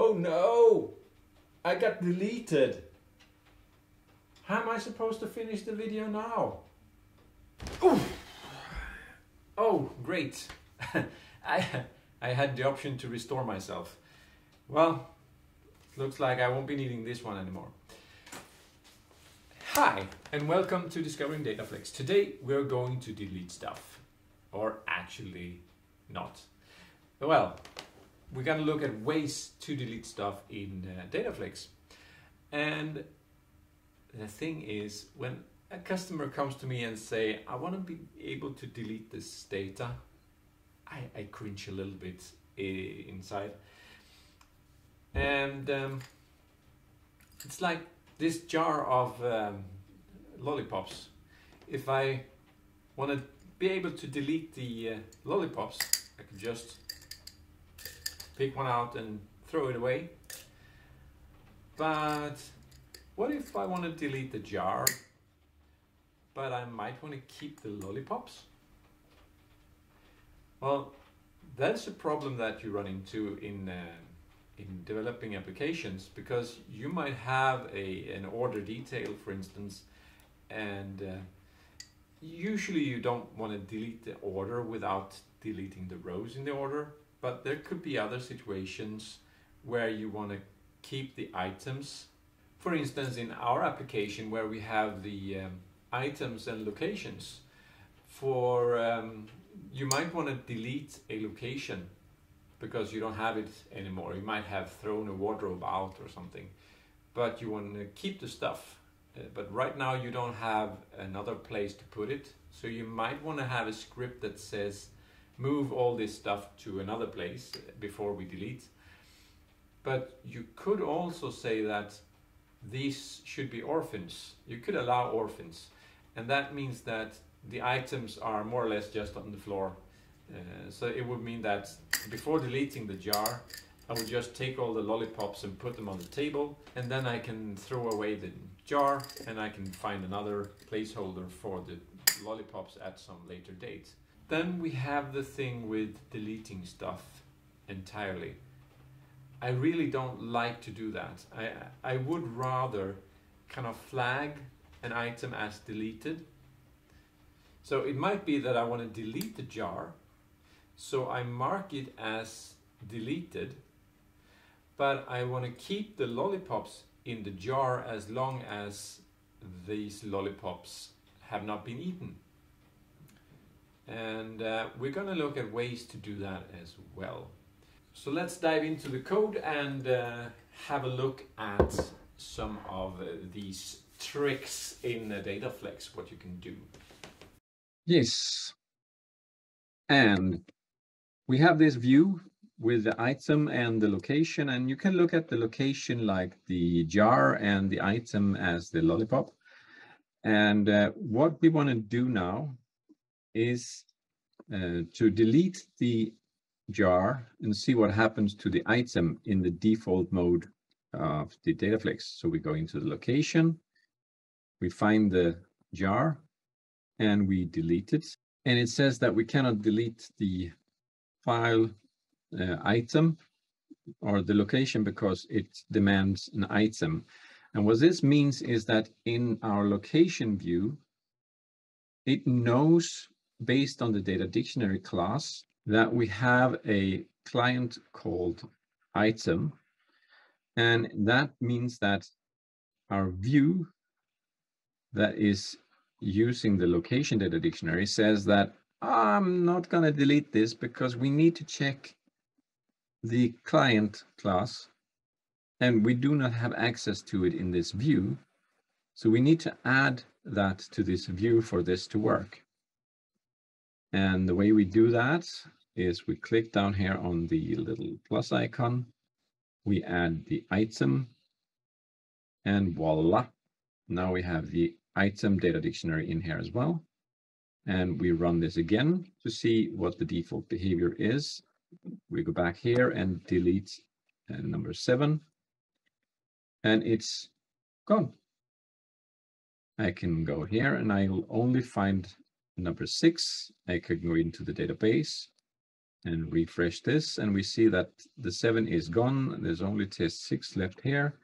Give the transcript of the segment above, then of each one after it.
Oh no! I got deleted. How am I supposed to finish the video now? Oof. Oh, great. I, I had the option to restore myself. Well, looks like I won't be needing this one anymore. Hi, and welcome to Discovering Dataflex. Today we're going to delete stuff. Or actually not. Well, we're going to look at ways to delete stuff in uh, Dataflex. And the thing is, when a customer comes to me and say, I want to be able to delete this data, I, I cringe a little bit uh, inside. And um, it's like this jar of um, lollipops. If I want to be able to delete the uh, lollipops, I can just pick one out and throw it away. But what if I want to delete the jar, but I might want to keep the lollipops? Well, that's a problem that you run into in uh, in developing applications because you might have a an order detail, for instance, and uh, usually you don't want to delete the order without deleting the rows in the order but there could be other situations where you want to keep the items. For instance, in our application where we have the um, items and locations, for um, you might want to delete a location because you don't have it anymore. You might have thrown a wardrobe out or something, but you want to keep the stuff. Uh, but right now you don't have another place to put it, so you might want to have a script that says move all this stuff to another place before we delete. But you could also say that these should be orphans. You could allow orphans. And that means that the items are more or less just on the floor. Uh, so it would mean that before deleting the jar, I would just take all the lollipops and put them on the table. And then I can throw away the jar and I can find another placeholder for the lollipops at some later date. Then we have the thing with deleting stuff entirely. I really don't like to do that. I, I would rather kind of flag an item as deleted. So it might be that I want to delete the jar. So I mark it as deleted, but I want to keep the lollipops in the jar as long as these lollipops have not been eaten. And uh, we're going to look at ways to do that as well. So let's dive into the code and uh, have a look at some of uh, these tricks in Dataflex, what you can do. Yes. And we have this view with the item and the location, and you can look at the location like the jar and the item as the lollipop. And uh, what we want to do now is uh, to delete the jar and see what happens to the item in the default mode of the Dataflex. So we go into the location, we find the jar, and we delete it. And it says that we cannot delete the file uh, item or the location because it demands an item. And what this means is that in our location view, it knows based on the data dictionary class that we have a client called item. And that means that our view that is using the location data dictionary says that I'm not going to delete this because we need to check the client class and we do not have access to it in this view. So we need to add that to this view for this to work. And the way we do that is we click down here on the little plus icon, we add the item, and voila, now we have the item data dictionary in here as well. And we run this again to see what the default behavior is. We go back here and delete uh, number seven, and it's gone. I can go here and I will only find number six, I can go into the database and refresh this and we see that the seven is gone. There's only test six left here.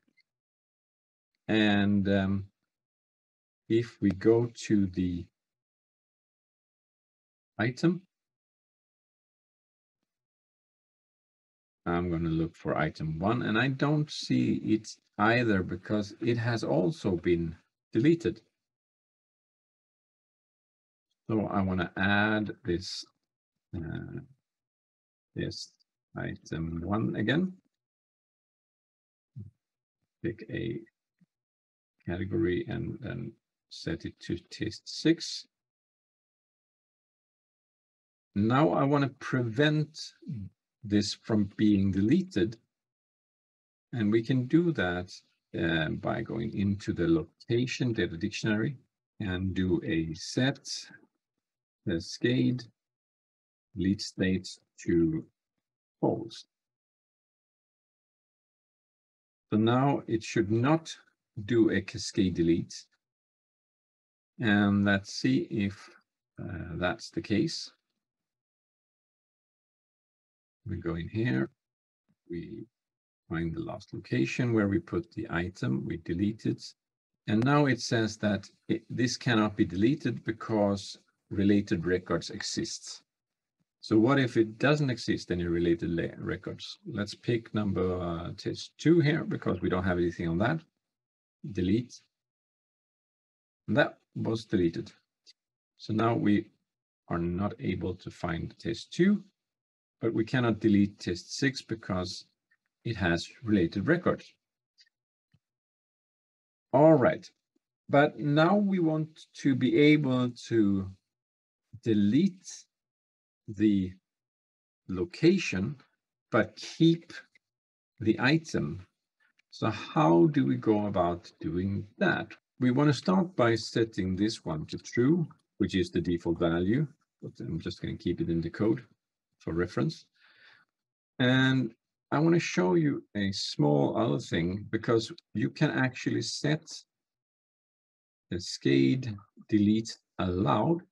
And um, if we go to the item, I'm going to look for item one and I don't see it either because it has also been deleted. So I want to add this uh, this item one again. Pick a category and then set it to test six. Now I want to prevent this from being deleted. And we can do that uh, by going into the location data dictionary and do a set cascade delete state to false. So now it should not do a cascade delete. And let's see if uh, that's the case. We go in here, we find the last location where we put the item, we delete it. And now it says that it, this cannot be deleted because related records exists. So what if it doesn't exist any related records? Let's pick number uh, test two here because we don't have anything on that. Delete. And that was deleted. So now we are not able to find test two but we cannot delete test six because it has related records. All right, but now we want to be able to delete the location, but keep the item. So how do we go about doing that? We want to start by setting this one to true, which is the default value, but I'm just going to keep it in the code for reference. And I want to show you a small other thing because you can actually set uh, cascade delete allowed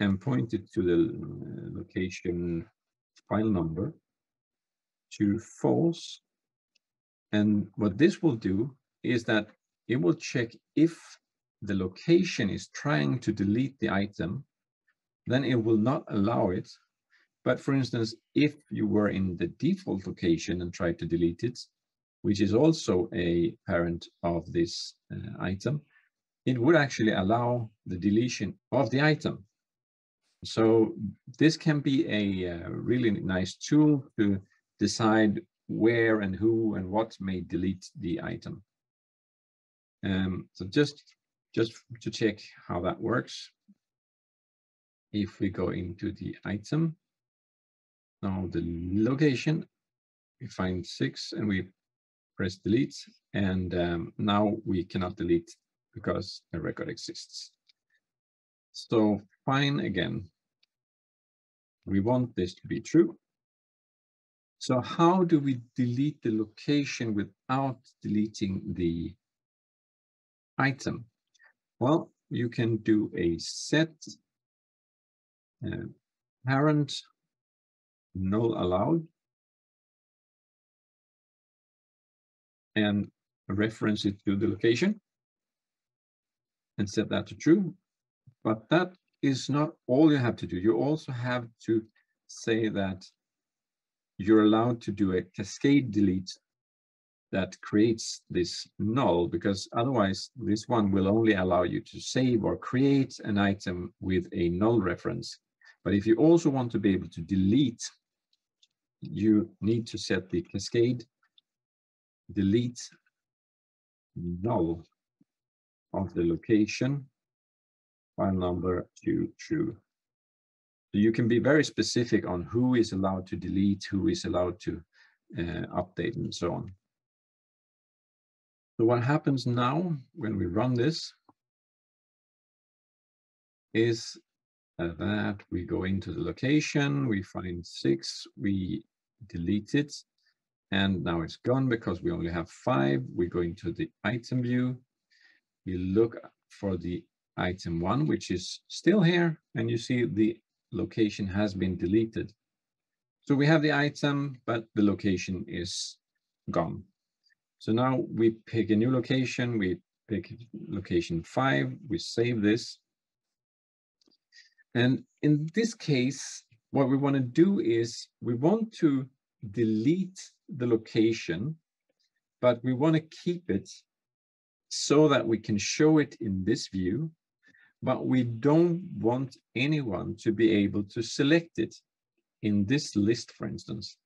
and point it to the uh, location file number to false. And what this will do is that it will check if the location is trying to delete the item, then it will not allow it but for instance, if you were in the default location and tried to delete it, which is also a parent of this uh, item, it would actually allow the deletion of the item. So this can be a uh, really nice tool to decide where and who and what may delete the item. Um, so just, just to check how that works, if we go into the item, now the location, we find six and we press delete and um, now we cannot delete because a record exists. So fine again. We want this to be true. So how do we delete the location without deleting the item? Well, you can do a set uh, parent null allowed and reference it to the location and set that to true. But that is not all you have to do. You also have to say that you're allowed to do a cascade delete that creates this null because otherwise this one will only allow you to save or create an item with a null reference. But if you also want to be able to delete you need to set the cascade delete null of the location file number to true. So you can be very specific on who is allowed to delete, who is allowed to uh, update and so on. So what happens now when we run this is uh, that we go into the location, we find six, we delete it, and now it's gone because we only have five. We go into the item view, we look for the item one, which is still here, and you see the location has been deleted. So we have the item, but the location is gone. So now we pick a new location, we pick location five, we save this. And in this case, what we want to do is we want to delete the location, but we want to keep it so that we can show it in this view, but we don't want anyone to be able to select it in this list, for instance.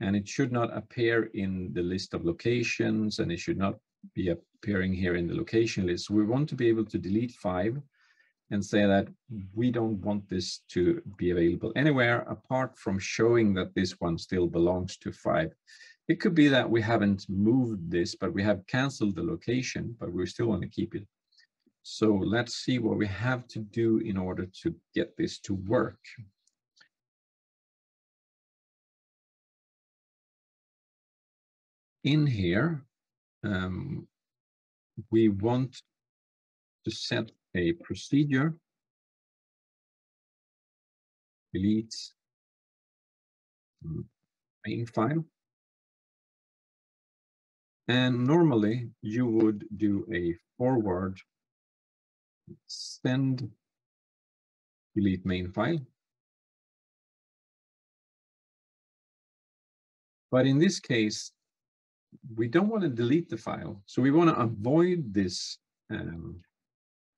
And it should not appear in the list of locations and it should not be appearing here in the location list. We want to be able to delete five and say that we don't want this to be available anywhere apart from showing that this one still belongs to five. It could be that we haven't moved this, but we have canceled the location, but we still want to keep it. So let's see what we have to do in order to get this to work. In here, um, we want to set a procedure, delete main file. And normally you would do a forward send delete main file. But in this case, we don't want to delete the file. So we want to avoid this um,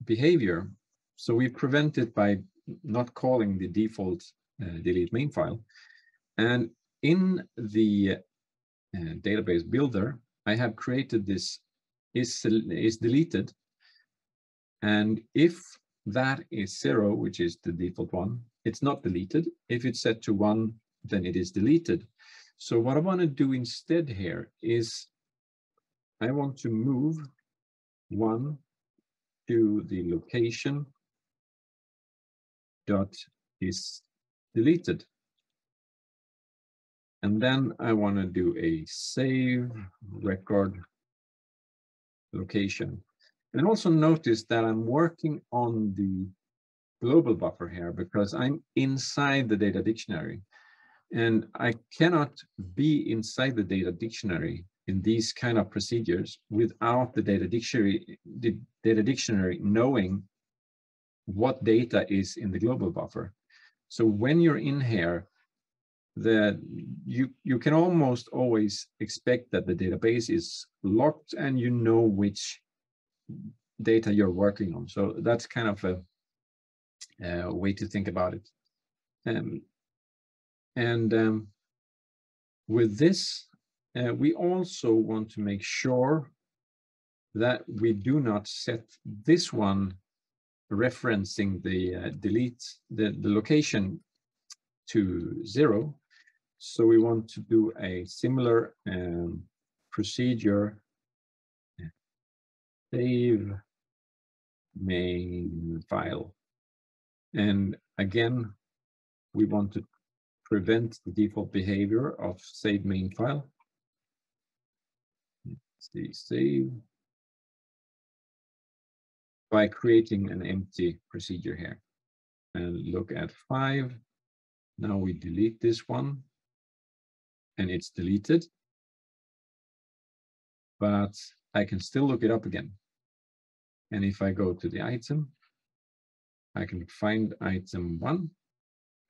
behavior. So we prevent it by not calling the default uh, delete main file. And in the uh, database builder, I have created this is, is deleted. And if that is zero, which is the default one, it's not deleted. If it's set to one, then it is deleted. So what I want to do instead here is I want to move one to the location dot is deleted. And then I want to do a save record location. And also notice that I'm working on the global buffer here because I'm inside the data dictionary. And I cannot be inside the data dictionary in these kind of procedures without the data dictionary, the data dictionary knowing what data is in the global buffer. So when you're in here, that you you can almost always expect that the database is locked and you know which data you're working on. So that's kind of a, a way to think about it. Um, and um, with this, uh, we also want to make sure that we do not set this one referencing the uh, delete the, the location to zero. So we want to do a similar um, procedure. Save main file. And again, we want to prevent the default behavior of save main file. Let's save by creating an empty procedure here. And look at five. Now we delete this one and it's deleted. But I can still look it up again. And if I go to the item, I can find item one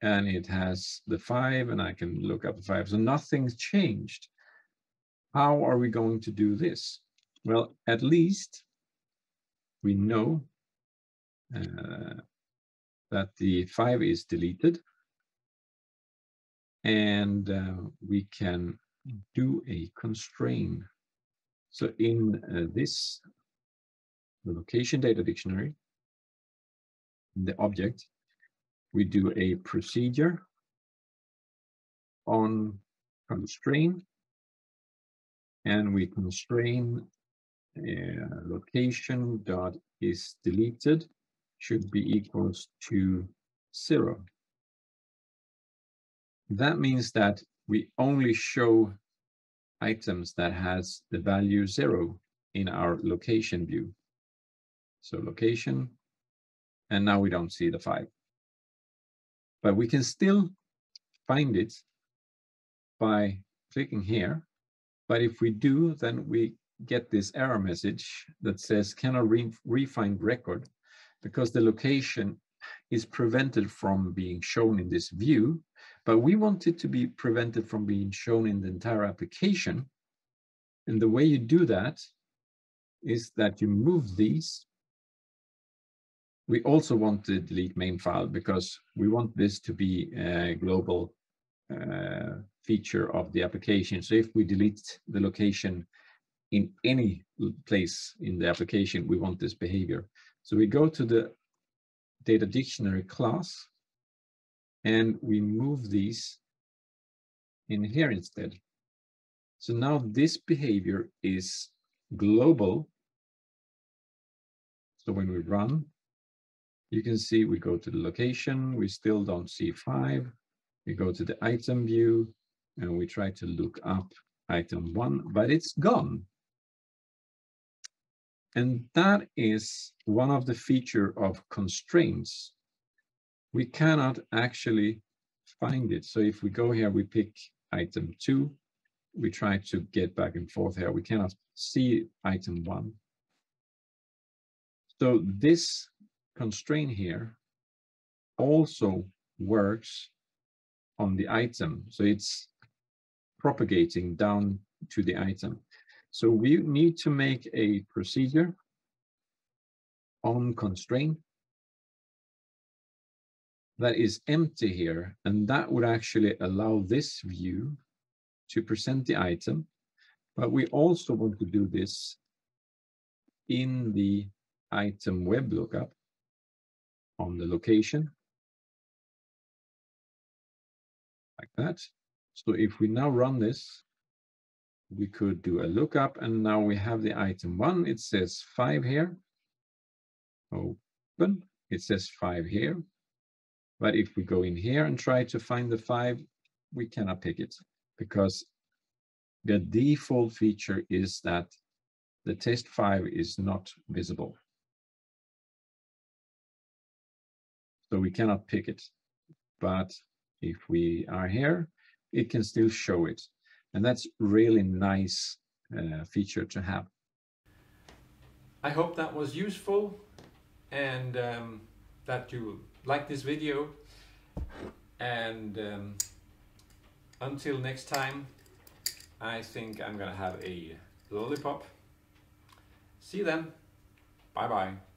and it has the five and I can look up the five. So nothing's changed. How are we going to do this? Well, at least we know uh, that the five is deleted and uh, we can do a constrain. So in uh, this the location data dictionary, the object, we do a procedure on constrain and we constrain uh, location dot is deleted should be equals to zero. That means that we only show items that has the value zero in our location view. So location, and now we don't see the file. but we can still find it by clicking here. But if we do, then we get this error message that says cannot re refine record because the location is prevented from being shown in this view, but we want it to be prevented from being shown in the entire application. And the way you do that is that you move these. We also want to delete main file because we want this to be a global uh, feature of the application. So if we delete the location in any place in the application, we want this behavior. So we go to the data dictionary class and we move these in here instead. So now this behavior is global. So when we run, you can see we go to the location, we still don't see five. We go to the item view and we try to look up item one, but it's gone. And that is one of the feature of constraints. We cannot actually find it. So if we go here, we pick item two, we try to get back and forth here. We cannot see item one. So this constraint here also works on the item. So it's propagating down to the item. So we need to make a procedure on constraint that is empty here, and that would actually allow this view to present the item. But we also want to do this in the item web lookup on the location like that. So if we now run this, we could do a lookup and now we have the item one. It says five here. Open. It says five here. But if we go in here and try to find the five, we cannot pick it because the default feature is that the test five is not visible. So we cannot pick it. But if we are here, it can still show it. And that's really nice uh, feature to have. I hope that was useful and um, that you like this video. And um, until next time, I think I'm gonna have a lollipop. See you then. Bye bye.